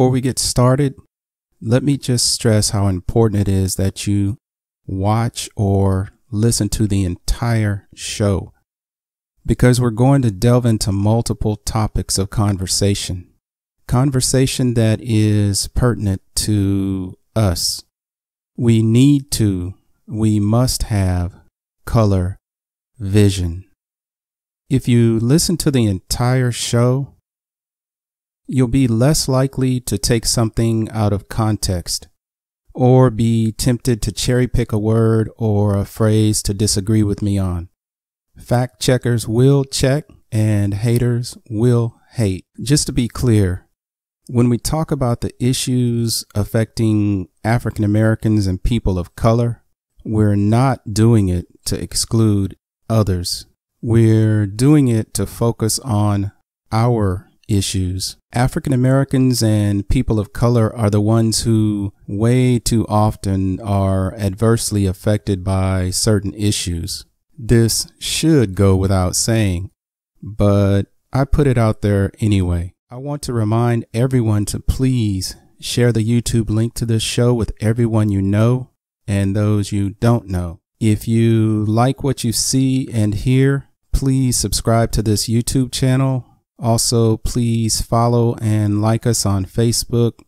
Before we get started, let me just stress how important it is that you watch or listen to the entire show because we're going to delve into multiple topics of conversation. Conversation that is pertinent to us. We need to, we must have color vision. If you listen to the entire show, you'll be less likely to take something out of context or be tempted to cherry pick a word or a phrase to disagree with me on. Fact checkers will check and haters will hate. Just to be clear, when we talk about the issues affecting African Americans and people of color, we're not doing it to exclude others. We're doing it to focus on our issues. African Americans and people of color are the ones who way too often are adversely affected by certain issues. This should go without saying, but I put it out there anyway. I want to remind everyone to please share the YouTube link to this show with everyone you know and those you don't know. If you like what you see and hear, please subscribe to this YouTube channel. Also, please follow and like us on Facebook,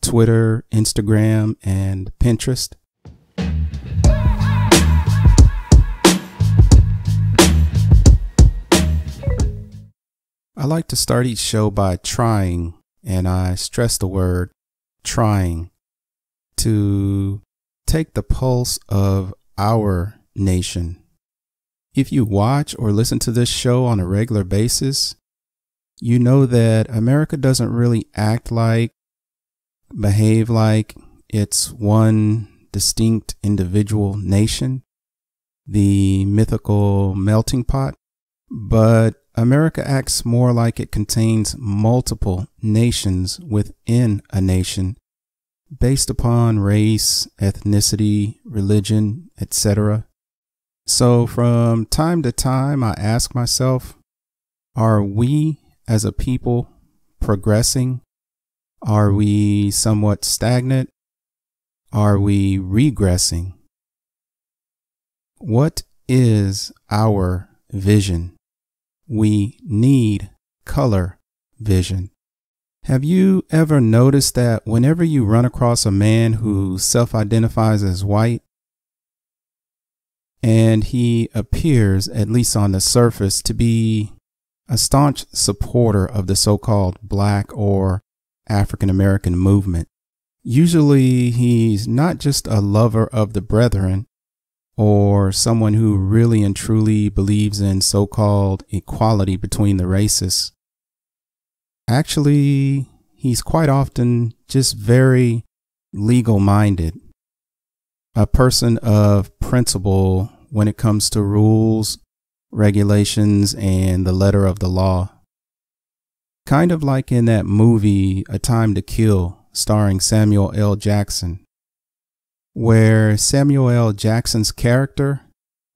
Twitter, Instagram, and Pinterest. I like to start each show by trying, and I stress the word trying, to take the pulse of our nation. If you watch or listen to this show on a regular basis, you know that America doesn't really act like, behave like it's one distinct individual nation, the mythical melting pot, but America acts more like it contains multiple nations within a nation based upon race, ethnicity, religion, etc. So from time to time, I ask myself, are we as a people progressing? Are we somewhat stagnant? Are we regressing? What is our vision? we need color vision. Have you ever noticed that whenever you run across a man who self identifies as white, and he appears, at least on the surface, to be a staunch supporter of the so called black or African American movement. Usually, he's not just a lover of the brethren, or someone who really and truly believes in so called equality between the races. Actually, he's quite often just very legal minded, a person of principle when it comes to rules, regulations, and the letter of the law. Kind of like in that movie, A Time to Kill, starring Samuel L. Jackson where Samuel L. Jackson's character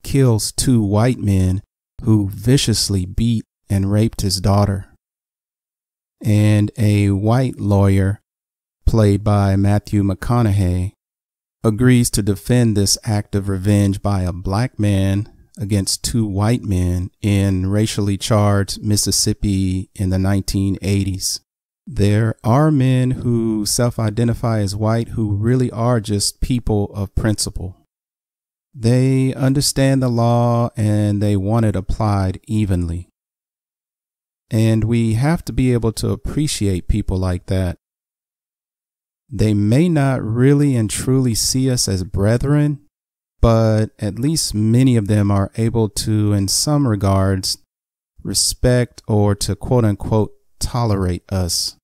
kills two white men who viciously beat and raped his daughter. And a white lawyer, played by Matthew McConaughey, agrees to defend this act of revenge by a black man against two white men in racially charged Mississippi in the 1980s. There are men who self identify as white who really are just people of principle. They understand the law and they want it applied evenly. And we have to be able to appreciate people like that. They may not really and truly see us as brethren, but at least many of them are able to, in some regards, respect or to quote unquote tolerate us.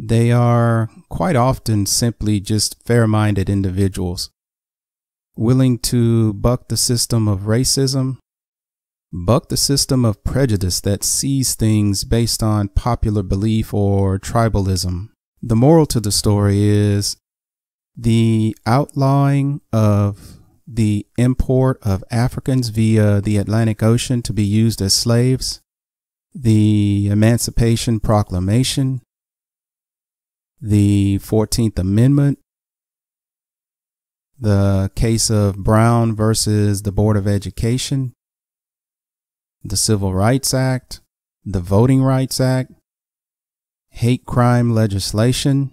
They are quite often simply just fair minded individuals, willing to buck the system of racism, buck the system of prejudice that sees things based on popular belief or tribalism. The moral to the story is the outlawing of the import of Africans via the Atlantic Ocean to be used as slaves, the Emancipation Proclamation, the 14th Amendment, the case of Brown versus the Board of Education, the Civil Rights Act, the Voting Rights Act, hate crime legislation.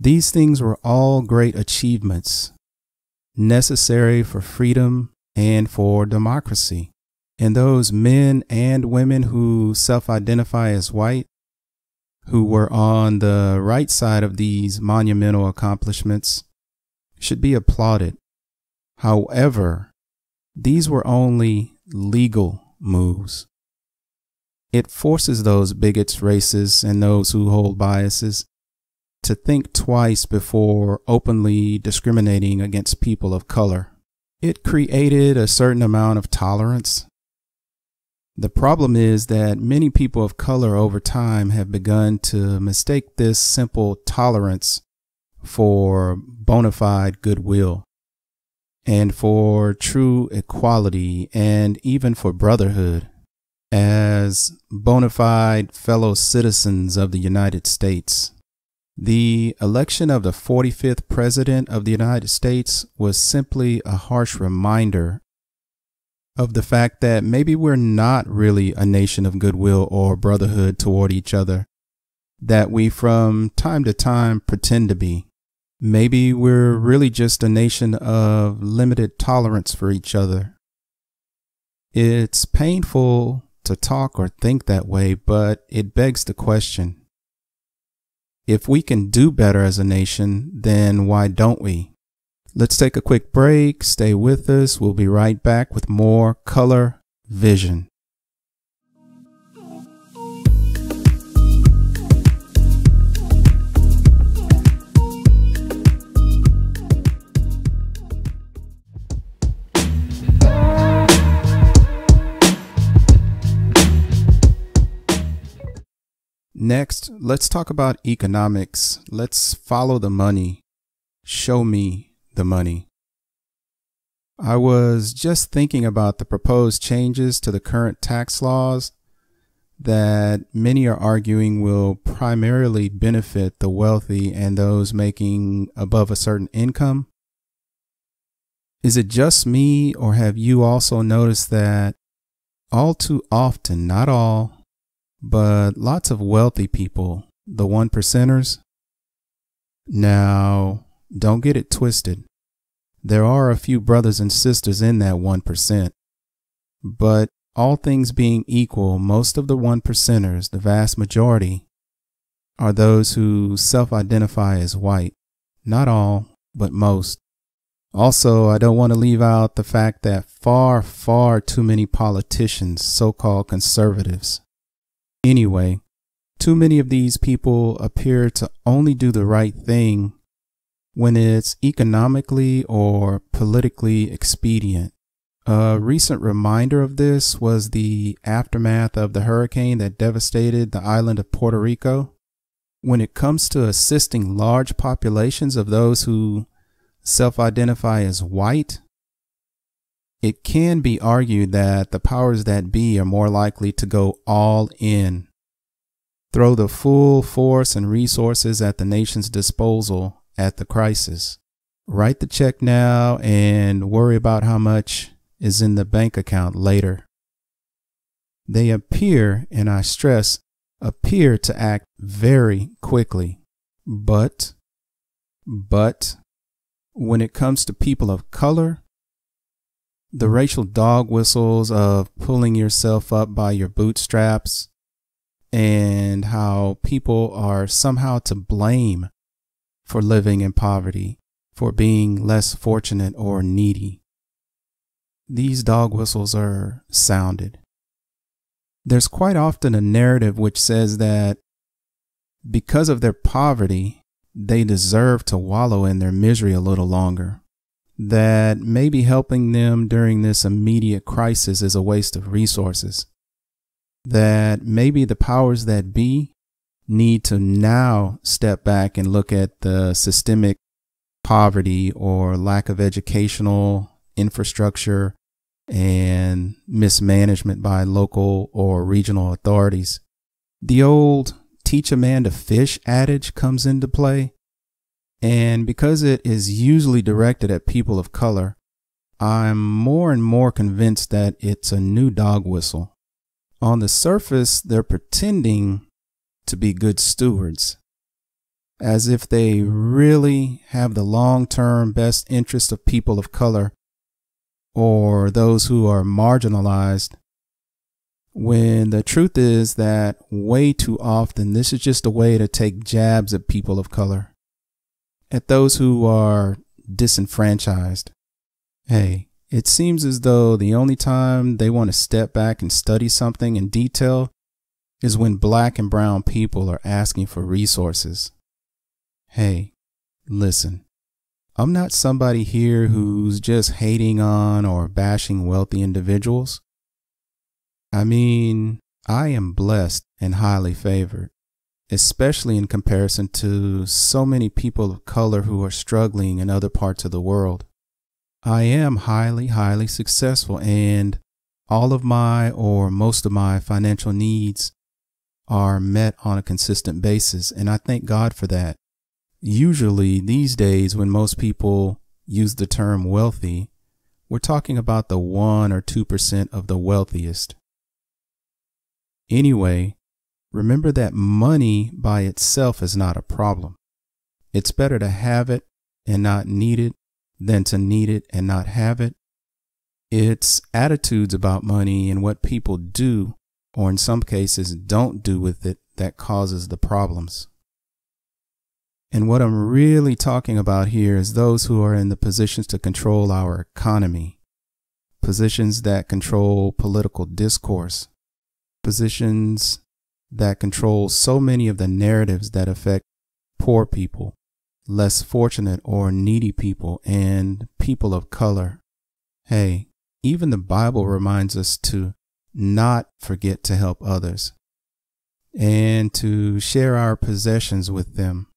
These things were all great achievements necessary for freedom and for democracy. And those men and women who self identify as white, who were on the right side of these monumental accomplishments, should be applauded. However, these were only legal moves. It forces those bigots, racists, and those who hold biases to think twice before openly discriminating against people of color. It created a certain amount of tolerance. The problem is that many people of color over time have begun to mistake this simple tolerance for bona fide goodwill and for true equality and even for brotherhood as bona fide fellow citizens of the United States. The election of the 45th President of the United States was simply a harsh reminder of the fact that maybe we're not really a nation of goodwill or brotherhood toward each other, that we from time to time pretend to be. Maybe we're really just a nation of limited tolerance for each other. It's painful to talk or think that way, but it begs the question if we can do better as a nation, then why don't we? Let's take a quick break. Stay with us. We'll be right back with more color vision. Next, let's talk about economics. Let's follow the money. Show me the money. I was just thinking about the proposed changes to the current tax laws that many are arguing will primarily benefit the wealthy and those making above a certain income. Is it just me, or have you also noticed that all too often, not all, but lots of wealthy people, the one percenters. Now, don't get it twisted. There are a few brothers and sisters in that 1%. But all things being equal, most of the one percenters, the vast majority, are those who self identify as white. Not all, but most. Also, I don't want to leave out the fact that far, far too many politicians, so called conservatives, Anyway, too many of these people appear to only do the right thing when it's economically or politically expedient. A recent reminder of this was the aftermath of the hurricane that devastated the island of Puerto Rico. When it comes to assisting large populations of those who self identify as white, it can be argued that the powers that be are more likely to go all in, throw the full force and resources at the nation's disposal at the crisis. Write the check now and worry about how much is in the bank account later. They appear, and I stress, appear to act very quickly. But, but, when it comes to people of color, the racial dog whistles of pulling yourself up by your bootstraps and how people are somehow to blame for living in poverty, for being less fortunate or needy. These dog whistles are sounded. There's quite often a narrative which says that because of their poverty, they deserve to wallow in their misery a little longer that maybe helping them during this immediate crisis is a waste of resources. That maybe the powers that be need to now step back and look at the systemic poverty or lack of educational infrastructure and mismanagement by local or regional authorities. The old teach a man to fish adage comes into play. And because it is usually directed at people of color, I'm more and more convinced that it's a new dog whistle. On the surface, they're pretending to be good stewards, as if they really have the long term best interest of people of color or those who are marginalized. When the truth is that way too often this is just a way to take jabs at people of color, at those who are disenfranchised. Hey, it seems as though the only time they want to step back and study something in detail is when black and brown people are asking for resources. Hey, listen. I'm not somebody here who's just hating on or bashing wealthy individuals. I mean, I am blessed and highly favored, especially in comparison to so many people of color who are struggling in other parts of the world. I am highly, highly successful, and all of my or most of my financial needs are met on a consistent basis, and I thank God for that. Usually, these days, when most people use the term wealthy, we're talking about the 1 or 2% of the wealthiest. Anyway, remember that money by itself is not a problem. It's better to have it and not need it than to need it and not have it. It's attitudes about money and what people do, or in some cases don't do with it, that causes the problems. And what I'm really talking about here is those who are in the positions to control our economy, positions that control political discourse, positions that controls so many of the narratives that affect poor people, less fortunate or needy people, and people of color. Hey, even the Bible reminds us to not forget to help others and to share our possessions with them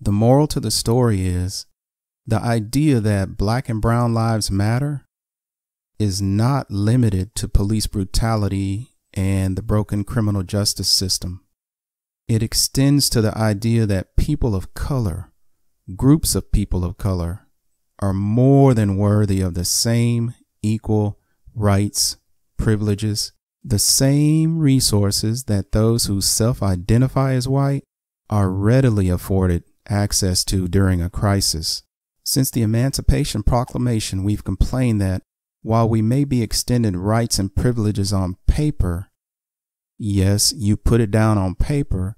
the moral to the story is the idea that black and brown lives matter is not limited to police brutality and the broken criminal justice system. It extends to the idea that people of color, groups of people of color, are more than worthy of the same equal rights, privileges, the same resources that those who self identify as white are readily afforded access to during a crisis. Since the Emancipation Proclamation, we've complained that while we may be extended rights and privileges on paper, yes, you put it down on paper,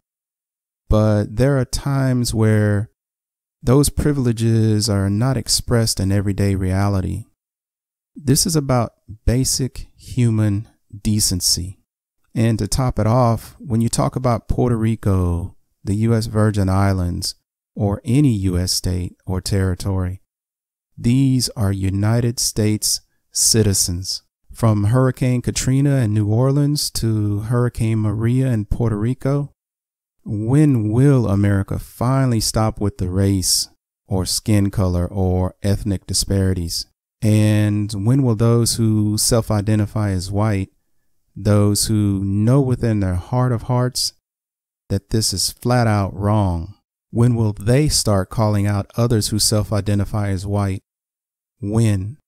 but there are times where those privileges are not expressed in everyday reality. This is about basic human decency. And to top it off, when you talk about Puerto Rico, the U.S. Virgin Islands, or any U.S. state or territory. These are United States citizens. From Hurricane Katrina in New Orleans to Hurricane Maria in Puerto Rico, when will America finally stop with the race or skin color or ethnic disparities? And when will those who self identify as white, those who know within their heart of hearts that this is flat out wrong, when will they start calling out others who self identify as white? When?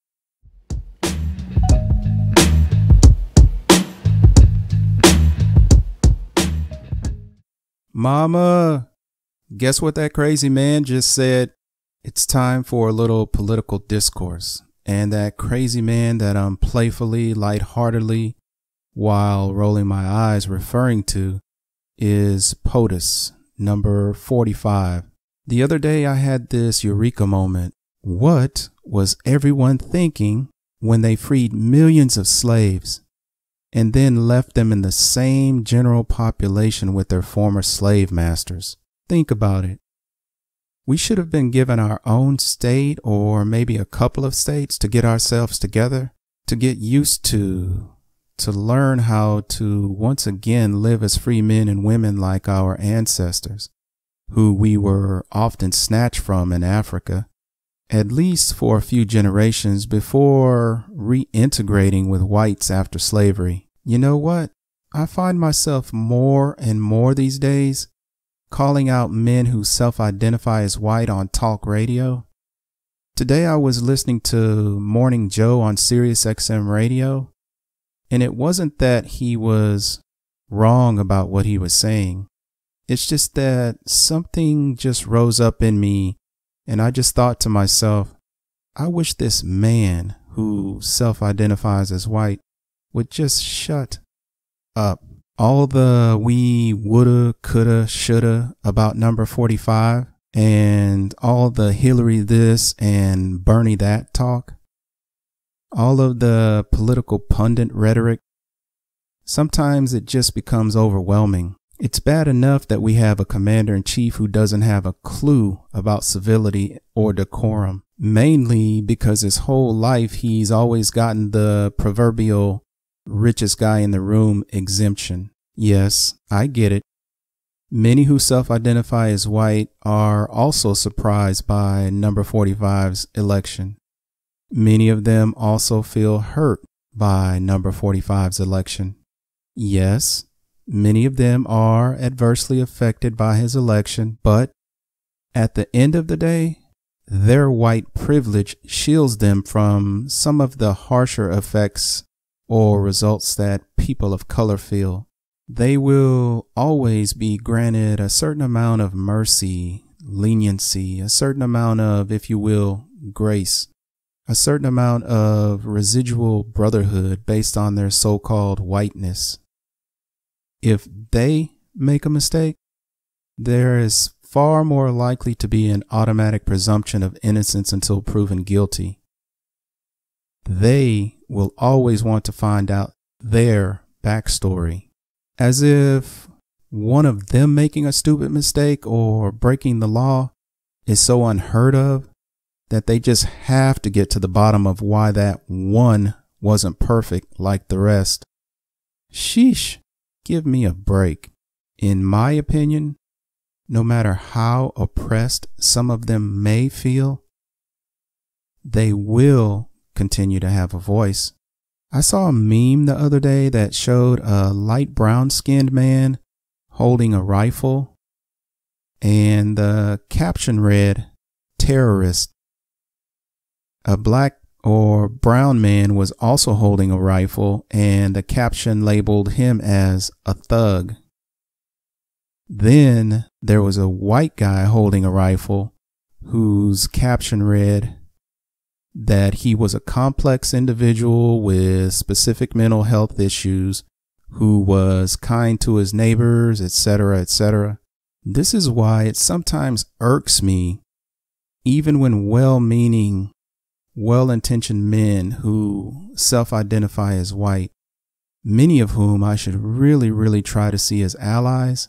Mama, guess what that crazy man just said? It's time for a little political discourse. And that crazy man that I'm playfully, lightheartedly, while rolling my eyes referring to is POTUS, number 45. The other day I had this eureka moment. What was everyone thinking when they freed millions of slaves and then left them in the same general population with their former slave masters? Think about it. We should have been given our own state or maybe a couple of states to get ourselves together, to get used to, to learn how to once again live as free men and women like our ancestors, who we were often snatched from in Africa, at least for a few generations before reintegrating with whites after slavery. You know what? I find myself more and more these days calling out men who self identify as white on talk radio. Today I was listening to Morning Joe on Sirius XM radio, and it wasn't that he was wrong about what he was saying. It's just that something just rose up in me, and I just thought to myself, I wish this man who self identifies as white would just shut up. All the we woulda, coulda, shoulda about number 45 and all the Hillary this and Bernie that talk, all of the political pundit rhetoric, sometimes it just becomes overwhelming. It's bad enough that we have a commander in chief who doesn't have a clue about civility or decorum, mainly because his whole life he's always gotten the proverbial richest guy in the room exemption. Yes, I get it. Many who self identify as white are also surprised by number 45's election. Many of them also feel hurt by number 45's election. Yes, many of them are adversely affected by his election, but at the end of the day, their white privilege shields them from some of the harsher effects or results that people of color feel. They will always be granted a certain amount of mercy, leniency, a certain amount of, if you will, grace, a certain amount of residual brotherhood based on their so called whiteness. If they make a mistake, there is far more likely to be an automatic presumption of innocence until proven guilty they will always want to find out their backstory. As if one of them making a stupid mistake or breaking the law is so unheard of that they just have to get to the bottom of why that one wasn't perfect like the rest. Sheesh, give me a break. In my opinion, no matter how oppressed some of them may feel, they will continue to have a voice. I saw a meme the other day that showed a light brown skinned man holding a rifle, and the caption read, Terrorist. A black or brown man was also holding a rifle, and the caption labeled him as a thug. Then there was a white guy holding a rifle whose caption read, that he was a complex individual with specific mental health issues who was kind to his neighbors, etc., etc. This is why it sometimes irks me, even when well meaning, well intentioned men who self identify as white, many of whom I should really, really try to see as allies.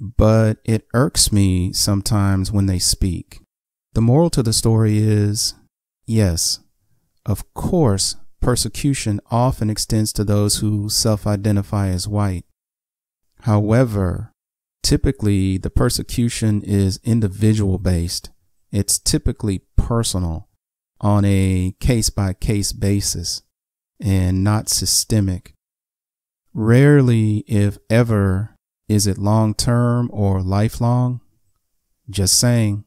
But it irks me sometimes when they speak. The moral to the story is yes, of course, persecution often extends to those who self identify as white. However, typically the persecution is individual based. It's typically personal on a case by case basis and not systemic. Rarely, if ever, is it long term or lifelong. Just saying.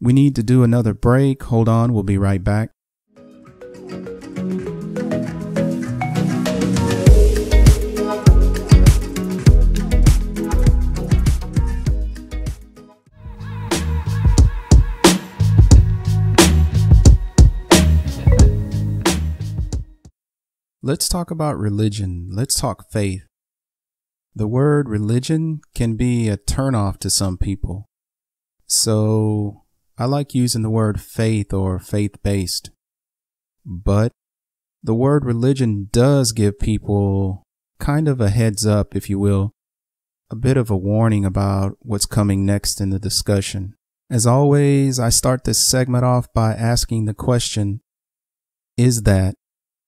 We need to do another break. Hold on, we'll be right back. Let's talk about religion. Let's talk faith. The word religion can be a turnoff to some people. So I like using the word faith or faith based, but the word religion does give people kind of a heads up, if you will, a bit of a warning about what's coming next in the discussion. As always, I start this segment off by asking the question, is that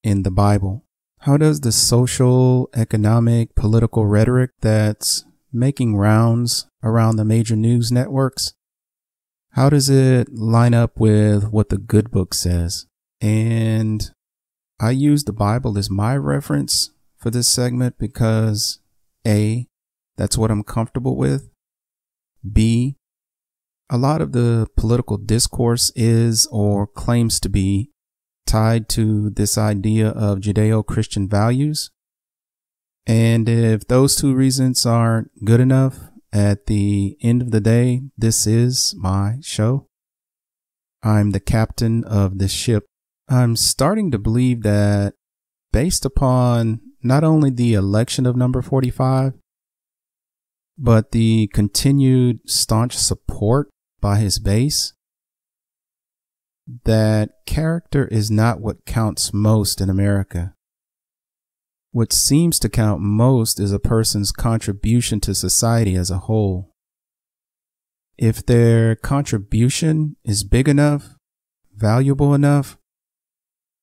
in the Bible? How does the social, economic, political rhetoric that's making rounds around the major news networks how does it line up with what the good book says? And I use the Bible as my reference for this segment because A, that's what I'm comfortable with. B, a lot of the political discourse is or claims to be tied to this idea of Judeo Christian values. And if those two reasons aren't good enough, at the end of the day, this is my show. I'm the captain of this ship. I'm starting to believe that based upon not only the election of number 45, but the continued staunch support by his base, that character is not what counts most in America. What seems to count most is a person's contribution to society as a whole. If their contribution is big enough, valuable enough,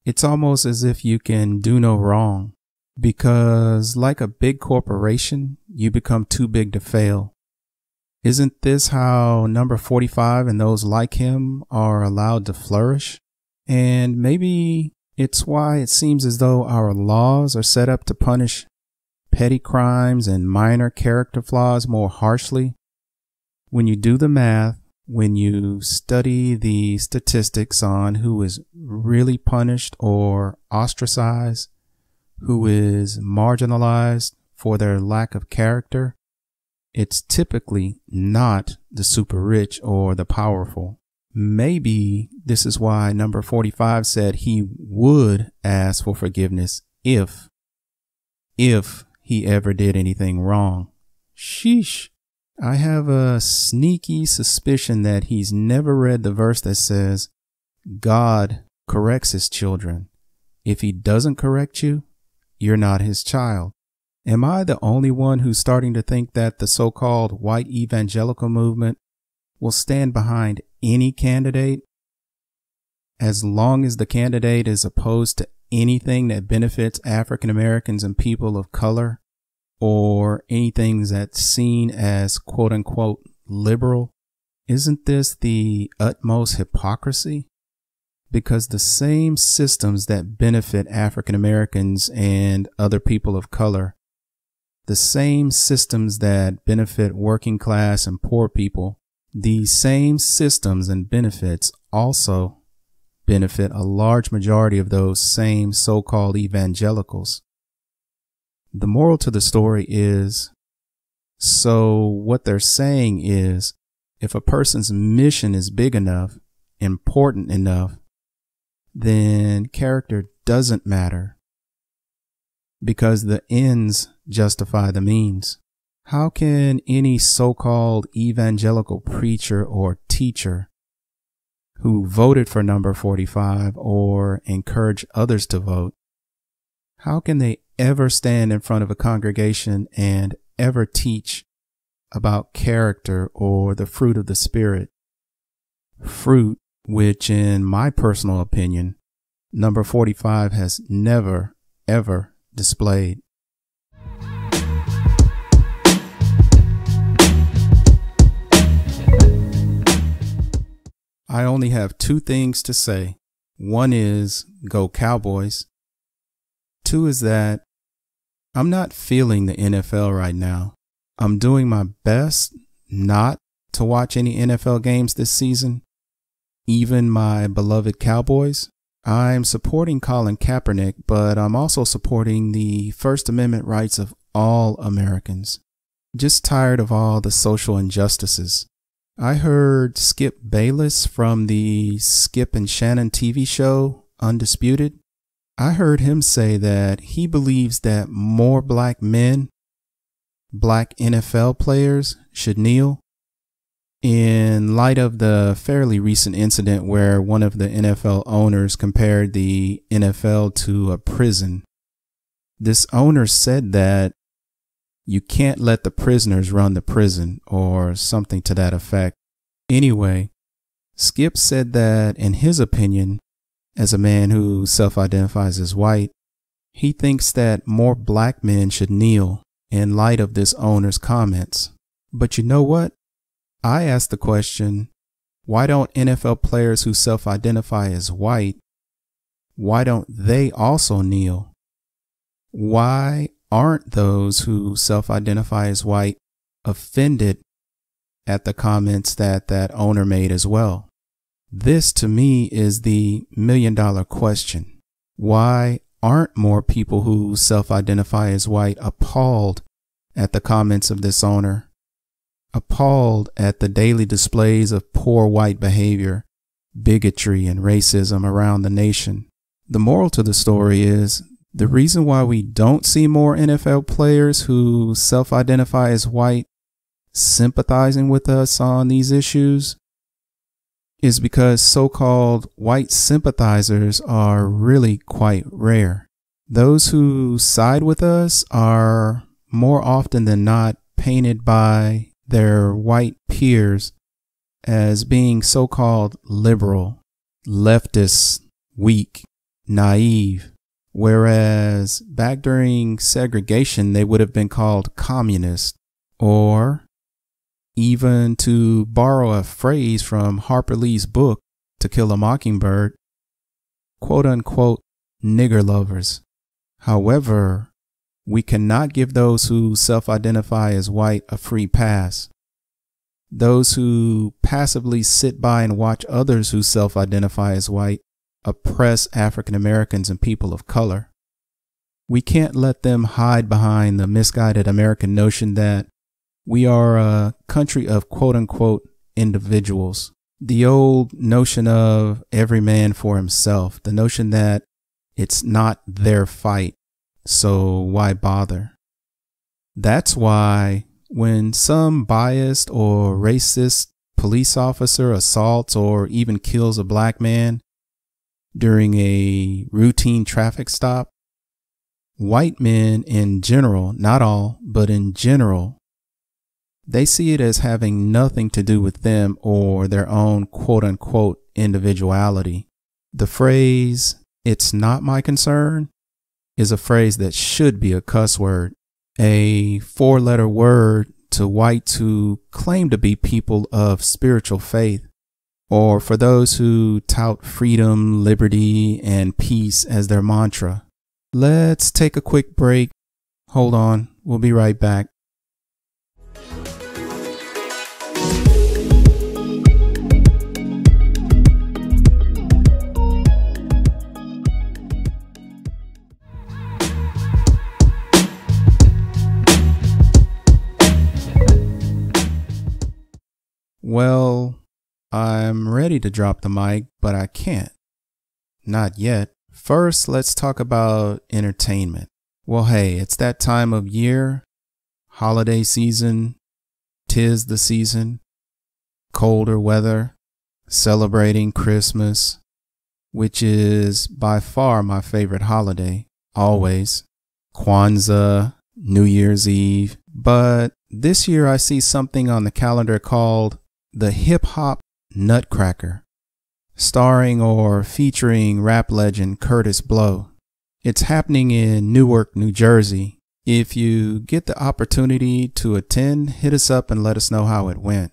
it's almost as if you can do no wrong because like a big corporation, you become too big to fail. Isn't this how number 45 and those like him are allowed to flourish? And maybe it's why it seems as though our laws are set up to punish petty crimes and minor character flaws more harshly. When you do the math, when you study the statistics on who is really punished or ostracized, who is marginalized for their lack of character, it's typically not the super rich or the powerful. Maybe this is why number 45 said he would ask for forgiveness if, if he ever did anything wrong. Sheesh. I have a sneaky suspicion that he's never read the verse that says, God corrects his children. If he doesn't correct you, you're not his child. Am I the only one who's starting to think that the so-called white evangelical movement will stand behind any candidate as long as the candidate is opposed to anything that benefits African Americans and people of color or anything that's seen as quote unquote liberal. Isn't this the utmost hypocrisy? Because the same systems that benefit African Americans and other people of color, the same systems that benefit working class and poor people, these same systems and benefits also benefit a large majority of those same so-called evangelicals. The moral to the story is, so what they're saying is, if a person's mission is big enough, important enough, then character doesn't matter because the ends justify the means. How can any so-called evangelical preacher or teacher who voted for number 45 or encourage others to vote, how can they ever stand in front of a congregation and ever teach about character or the fruit of the Spirit? Fruit, which in my personal opinion, number 45 has never, ever displayed. I only have two things to say. One is go Cowboys. Two is that I'm not feeling the NFL right now. I'm doing my best not to watch any NFL games this season, even my beloved Cowboys. I'm supporting Colin Kaepernick, but I'm also supporting the First Amendment rights of all Americans. Just tired of all the social injustices. I heard Skip Bayless from the Skip and Shannon TV show Undisputed. I heard him say that he believes that more black men, black NFL players should kneel in light of the fairly recent incident where one of the NFL owners compared the NFL to a prison. This owner said that you can't let the prisoners run the prison or something to that effect. Anyway, Skip said that in his opinion, as a man who self-identifies as white, he thinks that more black men should kneel in light of this owner's comments. But you know what? I asked the question, why don't NFL players who self-identify as white, why don't they also kneel? why aren't those who self identify as white offended at the comments that that owner made as well? This to me is the million dollar question. Why aren't more people who self identify as white appalled at the comments of this owner? Appalled at the daily displays of poor white behavior, bigotry, and racism around the nation? The moral to the story is the reason why we don't see more NFL players who self identify as white sympathizing with us on these issues is because so called white sympathizers are really quite rare. Those who side with us are more often than not painted by their white peers as being so called liberal, leftist, weak, naive, whereas back during segregation they would have been called communist or even to borrow a phrase from Harper Lee's book, To Kill a Mockingbird, quote unquote, nigger lovers. However, we cannot give those who self identify as white a free pass. Those who passively sit by and watch others who self identify as white oppress African Americans and people of color. We can't let them hide behind the misguided American notion that we are a country of quote unquote individuals. The old notion of every man for himself, the notion that it's not their fight, so why bother? That's why when some biased or racist police officer assaults or even kills a black man during a routine traffic stop, white men in general, not all, but in general, they see it as having nothing to do with them or their own quote unquote individuality. The phrase, it's not my concern, is a phrase that should be a cuss word, a four letter word to whites who claim to be people of spiritual faith, or for those who tout freedom, liberty, and peace as their mantra. Let's take a quick break. Hold on, we'll be right back. Well, I'm ready to drop the mic, but I can't. Not yet. First, let's talk about entertainment. Well, hey, it's that time of year, holiday season, tis the season, colder weather, celebrating Christmas, which is by far my favorite holiday, always. Kwanzaa, New Year's Eve. But this year I see something on the calendar called the Hip Hop Nutcracker, starring or featuring rap legend Kurtis Blow. It's happening in Newark, New Jersey. If you get the opportunity to attend, hit us up and let us know how it went.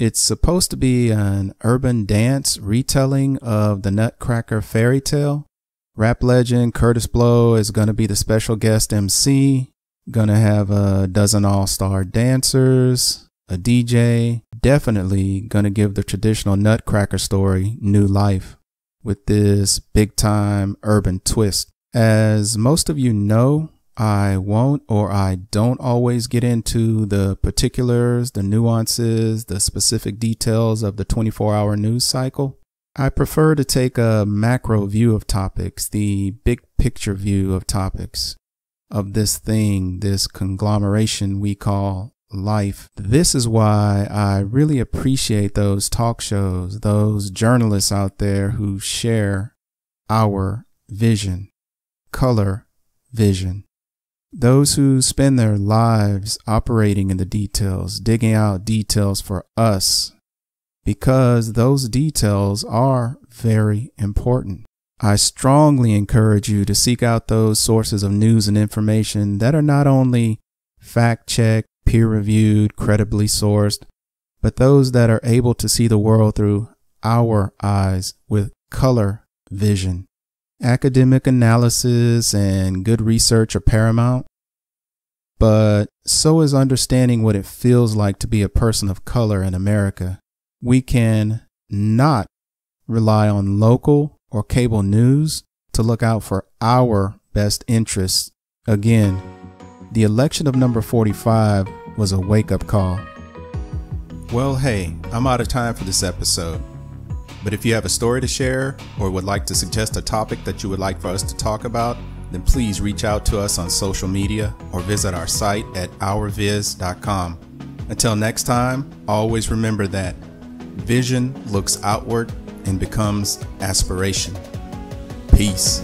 It's supposed to be an urban dance retelling of the Nutcracker fairy tale. Rap legend Kurtis Blow is going to be the special guest MC. Gonna have a dozen all star dancers, a DJ, definitely going to give the traditional Nutcracker story new life with this big time urban twist. As most of you know, I won't or I don't always get into the particulars, the nuances, the specific details of the 24 hour news cycle. I prefer to take a macro view of topics, the big picture view of topics of this thing, this conglomeration we call life. This is why I really appreciate those talk shows, those journalists out there who share our vision, color vision. Those who spend their lives operating in the details, digging out details for us, because those details are very important. I strongly encourage you to seek out those sources of news and information that are not only fact checked, peer reviewed, credibly sourced, but those that are able to see the world through our eyes with color vision. academic analysis and good research are paramount, but so is understanding what it feels like to be a person of color in America. We can not rely on local or cable news to look out for our best interests. Again, the election of number 45 was a wake up call. Well, hey, I'm out of time for this episode. But if you have a story to share or would like to suggest a topic that you would like for us to talk about, then please reach out to us on social media or visit our site at ourviz.com. Until next time, always remember that vision looks outward and becomes aspiration. Peace.